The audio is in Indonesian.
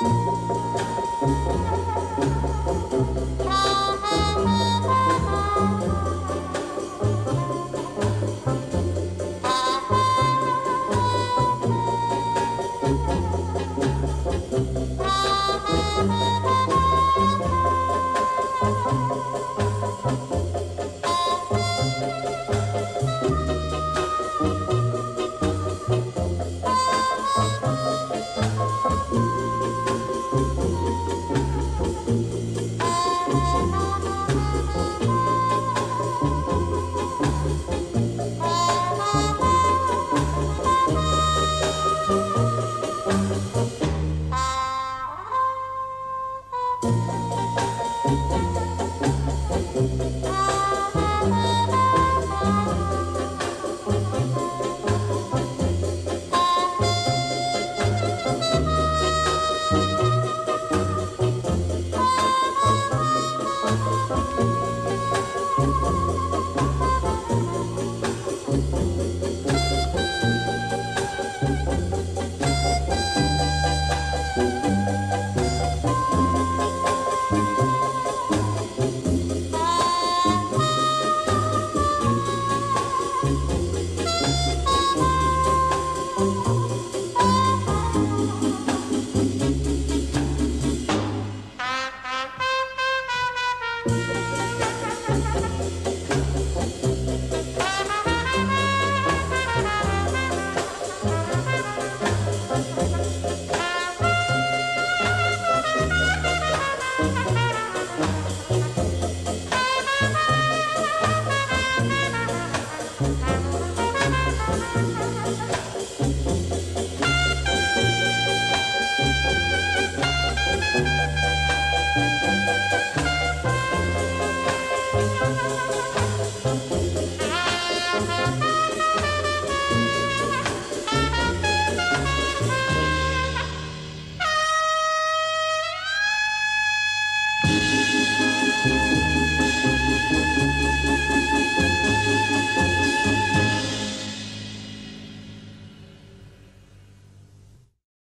Thank you. Música